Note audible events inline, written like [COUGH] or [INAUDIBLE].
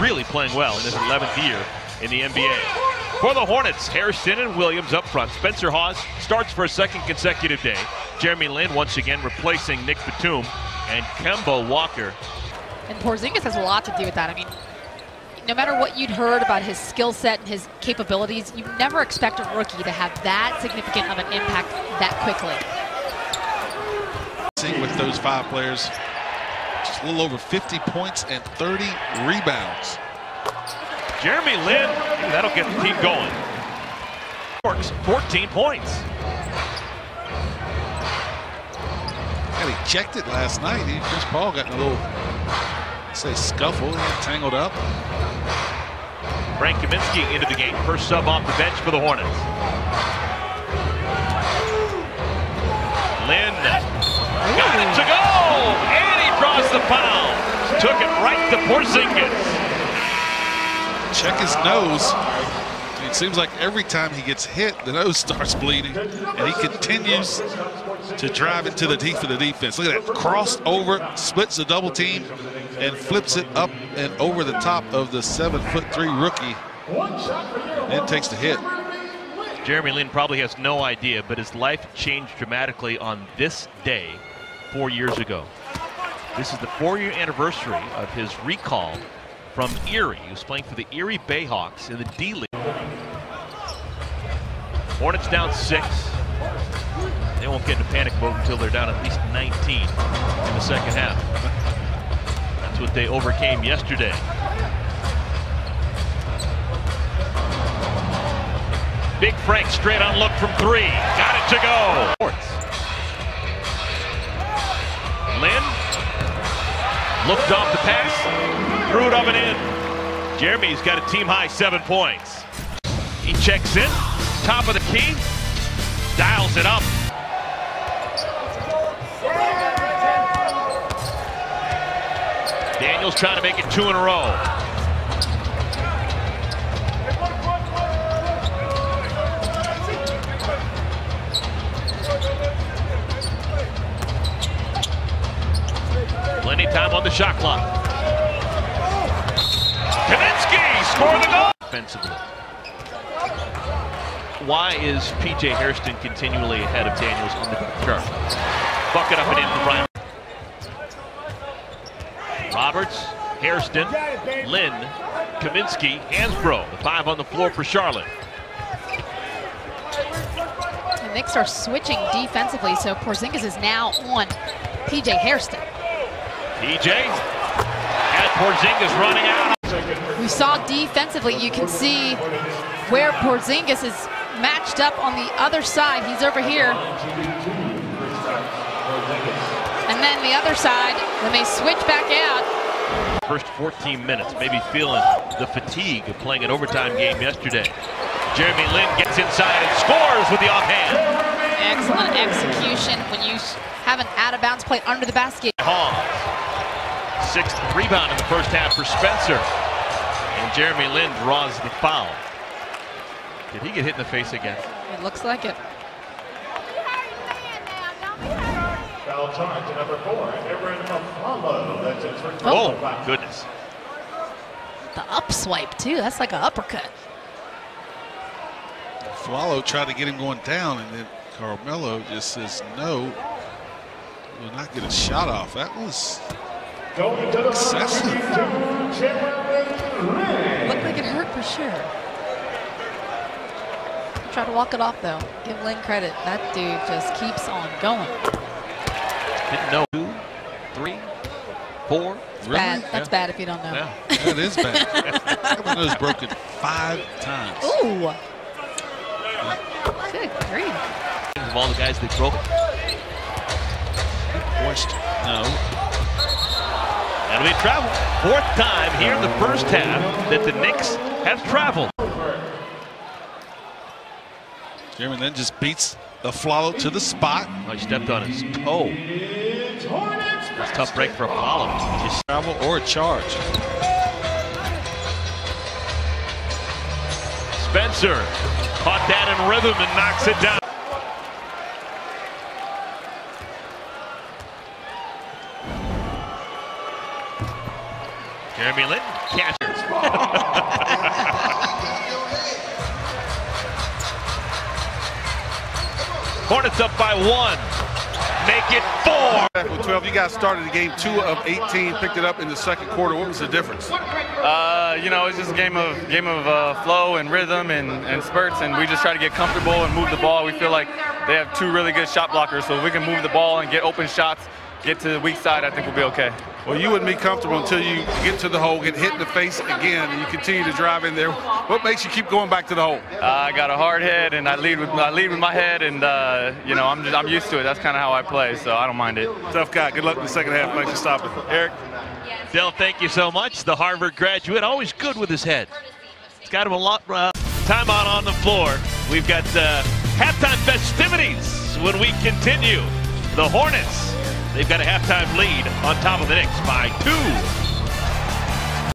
really playing well in his 11th year in the NBA. For the Hornets, Harrison and Williams up front. Spencer Hawes starts for a second consecutive day. Jeremy Lin once again replacing Nick Batum and Kemba Walker. And Porzingis has a lot to do with that. I mean, no matter what you'd heard about his skill set and his capabilities, you never expect a rookie to have that significant of an impact that quickly. With those five players, just a little over 50 points and 30 rebounds. Jeremy Lin, that'll get the team going. Works 14 points. And he checked it last night. Chris Paul got in a little, say, scuffle. He got tangled up. Frank Kaminsky into the game. First sub off the bench for the Hornets. Lin got it to go! Right to Porzingis. Check his nose. It seems like every time he gets hit, the nose [LAUGHS] starts bleeding, and he continues to drive it to the teeth of the defense. Look at that. Crossed over, splits the double team, and flips it up and over the top of the seven foot three rookie. And takes the hit. Jeremy Lin probably has no idea, but his life changed dramatically on this day four years ago. This is the four-year anniversary of his recall from Erie. He was playing for the Erie Bayhawks in the D-League. Hornets down six. They won't get into panic mode until they're down at least 19 in the second half. That's what they overcame yesterday. Big Frank straight on look from three. Got it to go. Looked off the pass, threw it up and in. Jeremy's got a team high seven points. He checks in, top of the key, dials it up. Daniels trying to make it two in a row. Plenty time on the shot clock. Kaminsky score the goal. Offensively. Why is P.J. Hairston continually ahead of Daniels on the chart? Bucket up and in for Brian. Roberts, Hairston, Lin, Kaminsky, Hansbrough. The five on the floor for Charlotte. The Knicks are switching defensively, so Porzingis is now on P.J. Hairston. And Porzingis running out. We saw defensively, you can see where Porzingis is matched up on the other side. He's over here. And then the other side, when they switch back out. First 14 minutes, maybe feeling the fatigue of playing an overtime game yesterday. Jeremy Lin gets inside and scores with the offhand. Excellent execution when you have an out-of-bounds play under the basket. Sixth rebound in the first half for Spencer. And Jeremy Lin draws the foul. Did he get hit in the face again? It looks like it. Foul charge to number four, Arron Afflalo. That's his first Oh, personal foul. goodness. The up swipe, too. That's like an uppercut. Flalo tried to get him going down, and then Carmelo just says no. Will not get a shot off. That was Going to the excessive. Looked like it hurt for sure. Try to walk it off, though. Give Lin credit. That dude just keeps on going. Didn't know. Two, three, four. Really? Bad. That's Yeah. bad if you don't know. Yeah. [LAUGHS] That is bad. that one was broken five times. Ooh. Good grief. Of all the guys they broke. Forced. No. That'll be travel. Fourth time here in the first half that the Knicks have traveled. Jeremy then just beats the Flalo to the spot. Oh, he stepped on his toe. That's a tough break for Afflalo. He just Travel or a charge. Spencer caught that in rhythm and knocks it down. Jeremy Lin catches. [LAUGHS] Hornets up by one. Make it four. 12, you guys started the game two of 18, picked it up in the second quarter. What was the difference? Uh, you know, it's just a game of game of uh, flow and rhythm and, and spurts, and we just try to get comfortable and move the ball. We feel like they have two really good shot blockers, so if we can move the ball and get open shots, get to the weak side, I think we'll be okay. Well, you wouldn't be comfortable until you get to the hole, get hit in the face again, and you continue to drive in there. What makes you keep going back to the hole? Uh, I got a hard head, and I lead with I lead with my head, and uh, you know I'm just, I'm used to it. That's kind of how I play, so I don't mind it. Tough guy. Good luck in the second half. Thanks for stopping. Eric? Dell, thank you so much. The Harvard graduate, always good with his head. It's got him a lot. Uh, time out on the floor. We've got uh, halftime festivities when we continue. The Hornets, they've got a halftime lead on top of the Knicks by two.